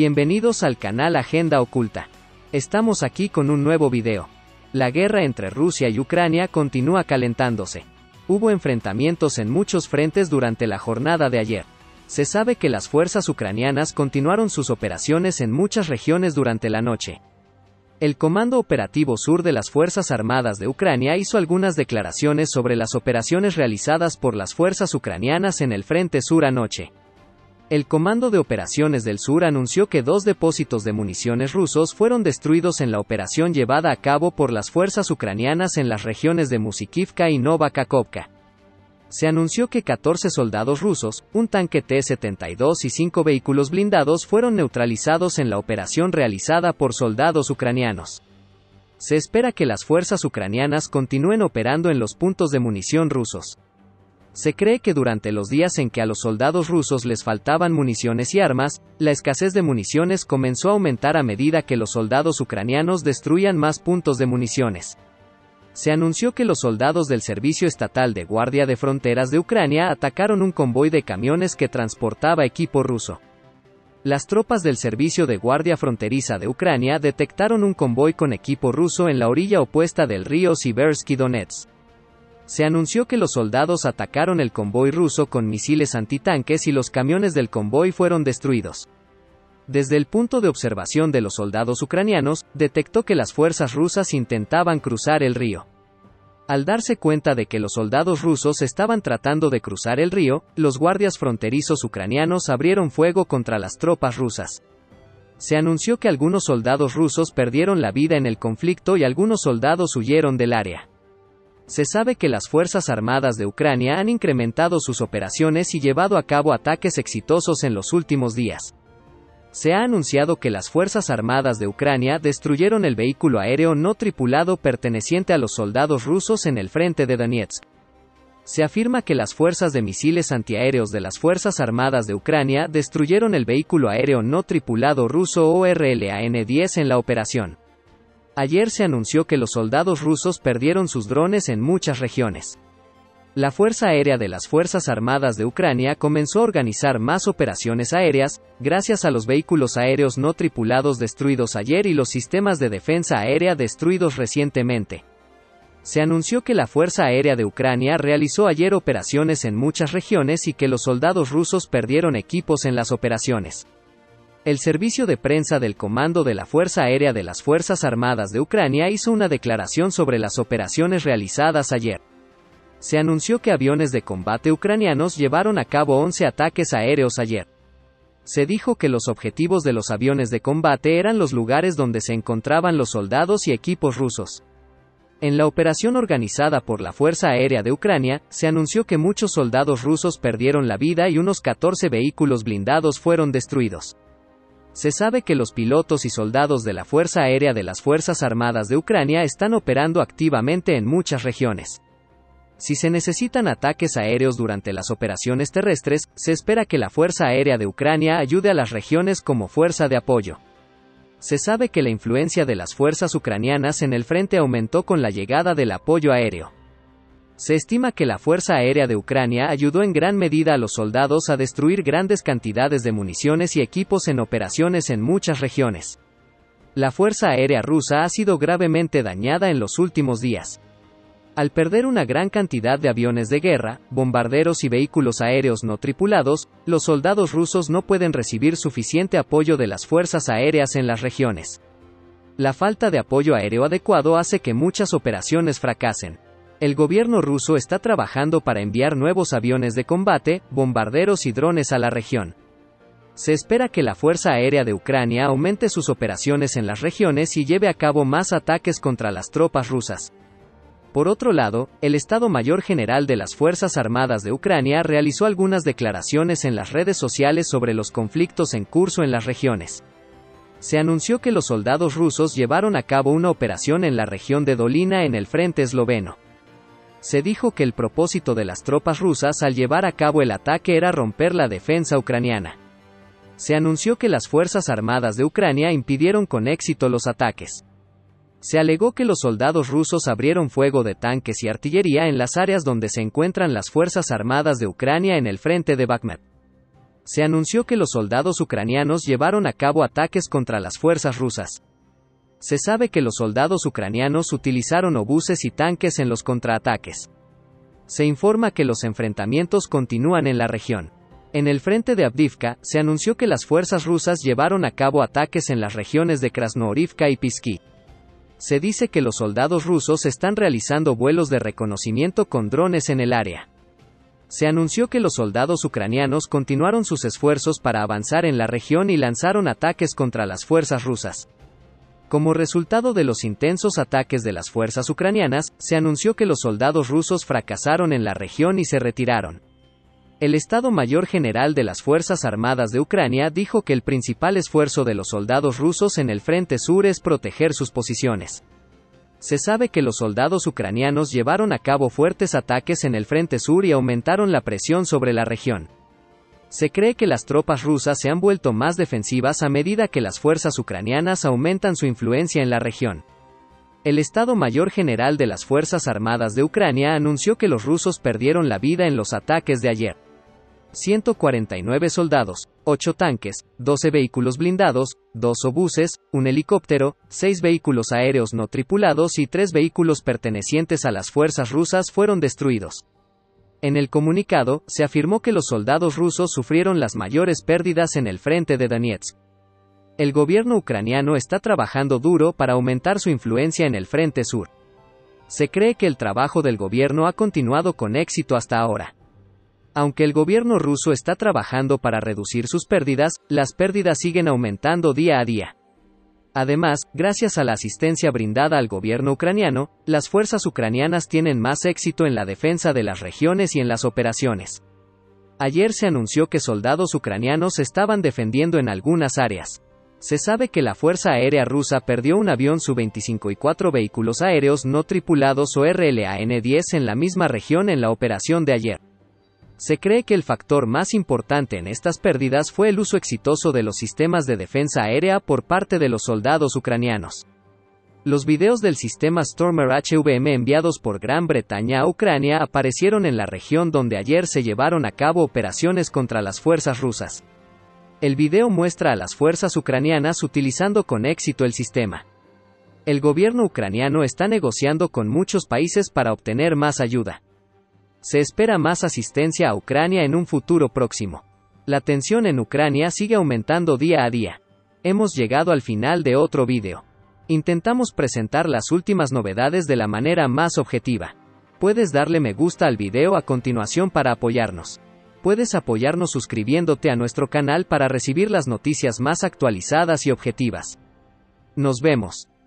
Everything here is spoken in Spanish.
Bienvenidos al canal Agenda Oculta. Estamos aquí con un nuevo video. La guerra entre Rusia y Ucrania continúa calentándose. Hubo enfrentamientos en muchos frentes durante la jornada de ayer. Se sabe que las fuerzas ucranianas continuaron sus operaciones en muchas regiones durante la noche. El Comando Operativo Sur de las Fuerzas Armadas de Ucrania hizo algunas declaraciones sobre las operaciones realizadas por las fuerzas ucranianas en el Frente Sur anoche. El Comando de Operaciones del Sur anunció que dos depósitos de municiones rusos fueron destruidos en la operación llevada a cabo por las fuerzas ucranianas en las regiones de Musikivka y Nova Kakhovka. Se anunció que 14 soldados rusos, un tanque T-72 y cinco vehículos blindados fueron neutralizados en la operación realizada por soldados ucranianos. Se espera que las fuerzas ucranianas continúen operando en los puntos de munición rusos. Se cree que durante los días en que a los soldados rusos les faltaban municiones y armas, la escasez de municiones comenzó a aumentar a medida que los soldados ucranianos destruían más puntos de municiones. Se anunció que los soldados del Servicio Estatal de Guardia de Fronteras de Ucrania atacaron un convoy de camiones que transportaba equipo ruso. Las tropas del Servicio de Guardia Fronteriza de Ucrania detectaron un convoy con equipo ruso en la orilla opuesta del río Siversky Donetsk se anunció que los soldados atacaron el convoy ruso con misiles antitanques y los camiones del convoy fueron destruidos. Desde el punto de observación de los soldados ucranianos, detectó que las fuerzas rusas intentaban cruzar el río. Al darse cuenta de que los soldados rusos estaban tratando de cruzar el río, los guardias fronterizos ucranianos abrieron fuego contra las tropas rusas. Se anunció que algunos soldados rusos perdieron la vida en el conflicto y algunos soldados huyeron del área. Se sabe que las Fuerzas Armadas de Ucrania han incrementado sus operaciones y llevado a cabo ataques exitosos en los últimos días. Se ha anunciado que las Fuerzas Armadas de Ucrania destruyeron el vehículo aéreo no tripulado perteneciente a los soldados rusos en el frente de Donetsk. Se afirma que las fuerzas de misiles antiaéreos de las Fuerzas Armadas de Ucrania destruyeron el vehículo aéreo no tripulado ruso ORLAN-10 en la operación. Ayer se anunció que los soldados rusos perdieron sus drones en muchas regiones. La Fuerza Aérea de las Fuerzas Armadas de Ucrania comenzó a organizar más operaciones aéreas, gracias a los vehículos aéreos no tripulados destruidos ayer y los sistemas de defensa aérea destruidos recientemente. Se anunció que la Fuerza Aérea de Ucrania realizó ayer operaciones en muchas regiones y que los soldados rusos perdieron equipos en las operaciones. El servicio de prensa del Comando de la Fuerza Aérea de las Fuerzas Armadas de Ucrania hizo una declaración sobre las operaciones realizadas ayer. Se anunció que aviones de combate ucranianos llevaron a cabo 11 ataques aéreos ayer. Se dijo que los objetivos de los aviones de combate eran los lugares donde se encontraban los soldados y equipos rusos. En la operación organizada por la Fuerza Aérea de Ucrania, se anunció que muchos soldados rusos perdieron la vida y unos 14 vehículos blindados fueron destruidos. Se sabe que los pilotos y soldados de la Fuerza Aérea de las Fuerzas Armadas de Ucrania están operando activamente en muchas regiones. Si se necesitan ataques aéreos durante las operaciones terrestres, se espera que la Fuerza Aérea de Ucrania ayude a las regiones como fuerza de apoyo. Se sabe que la influencia de las fuerzas ucranianas en el frente aumentó con la llegada del apoyo aéreo. Se estima que la Fuerza Aérea de Ucrania ayudó en gran medida a los soldados a destruir grandes cantidades de municiones y equipos en operaciones en muchas regiones. La Fuerza Aérea rusa ha sido gravemente dañada en los últimos días. Al perder una gran cantidad de aviones de guerra, bombarderos y vehículos aéreos no tripulados, los soldados rusos no pueden recibir suficiente apoyo de las fuerzas aéreas en las regiones. La falta de apoyo aéreo adecuado hace que muchas operaciones fracasen. El gobierno ruso está trabajando para enviar nuevos aviones de combate, bombarderos y drones a la región. Se espera que la Fuerza Aérea de Ucrania aumente sus operaciones en las regiones y lleve a cabo más ataques contra las tropas rusas. Por otro lado, el Estado Mayor General de las Fuerzas Armadas de Ucrania realizó algunas declaraciones en las redes sociales sobre los conflictos en curso en las regiones. Se anunció que los soldados rusos llevaron a cabo una operación en la región de Dolina en el frente esloveno se dijo que el propósito de las tropas rusas al llevar a cabo el ataque era romper la defensa ucraniana. Se anunció que las Fuerzas Armadas de Ucrania impidieron con éxito los ataques. Se alegó que los soldados rusos abrieron fuego de tanques y artillería en las áreas donde se encuentran las Fuerzas Armadas de Ucrania en el frente de Bakhmut. se anunció que los soldados ucranianos llevaron a cabo ataques contra las fuerzas rusas. Se sabe que los soldados ucranianos utilizaron obuses y tanques en los contraataques. Se informa que los enfrentamientos continúan en la región. En el frente de Abdivka, se anunció que las fuerzas rusas llevaron a cabo ataques en las regiones de Krasnoorivka y Pisky. Se dice que los soldados rusos están realizando vuelos de reconocimiento con drones en el área. Se anunció que los soldados ucranianos continuaron sus esfuerzos para avanzar en la región y lanzaron ataques contra las fuerzas rusas. Como resultado de los intensos ataques de las fuerzas ucranianas, se anunció que los soldados rusos fracasaron en la región y se retiraron. El Estado Mayor General de las Fuerzas Armadas de Ucrania dijo que el principal esfuerzo de los soldados rusos en el Frente Sur es proteger sus posiciones. Se sabe que los soldados ucranianos llevaron a cabo fuertes ataques en el Frente Sur y aumentaron la presión sobre la región. Se cree que las tropas rusas se han vuelto más defensivas a medida que las fuerzas ucranianas aumentan su influencia en la región. El Estado Mayor General de las Fuerzas Armadas de Ucrania anunció que los rusos perdieron la vida en los ataques de ayer. 149 soldados, 8 tanques, 12 vehículos blindados, 2 obuses, un helicóptero, 6 vehículos aéreos no tripulados y 3 vehículos pertenecientes a las fuerzas rusas fueron destruidos. En el comunicado, se afirmó que los soldados rusos sufrieron las mayores pérdidas en el frente de Donetsk. El gobierno ucraniano está trabajando duro para aumentar su influencia en el frente sur. Se cree que el trabajo del gobierno ha continuado con éxito hasta ahora. Aunque el gobierno ruso está trabajando para reducir sus pérdidas, las pérdidas siguen aumentando día a día. Además, gracias a la asistencia brindada al gobierno ucraniano, las fuerzas ucranianas tienen más éxito en la defensa de las regiones y en las operaciones. Ayer se anunció que soldados ucranianos estaban defendiendo en algunas áreas. Se sabe que la Fuerza Aérea Rusa perdió un avión Su-25 y cuatro vehículos aéreos no tripulados o RLAN-10 en la misma región en la operación de ayer. Se cree que el factor más importante en estas pérdidas fue el uso exitoso de los sistemas de defensa aérea por parte de los soldados ucranianos. Los videos del sistema Stormer HVM enviados por Gran Bretaña a Ucrania aparecieron en la región donde ayer se llevaron a cabo operaciones contra las fuerzas rusas. El video muestra a las fuerzas ucranianas utilizando con éxito el sistema. El gobierno ucraniano está negociando con muchos países para obtener más ayuda. Se espera más asistencia a Ucrania en un futuro próximo. La tensión en Ucrania sigue aumentando día a día. Hemos llegado al final de otro vídeo. Intentamos presentar las últimas novedades de la manera más objetiva. Puedes darle me gusta al video a continuación para apoyarnos. Puedes apoyarnos suscribiéndote a nuestro canal para recibir las noticias más actualizadas y objetivas. Nos vemos.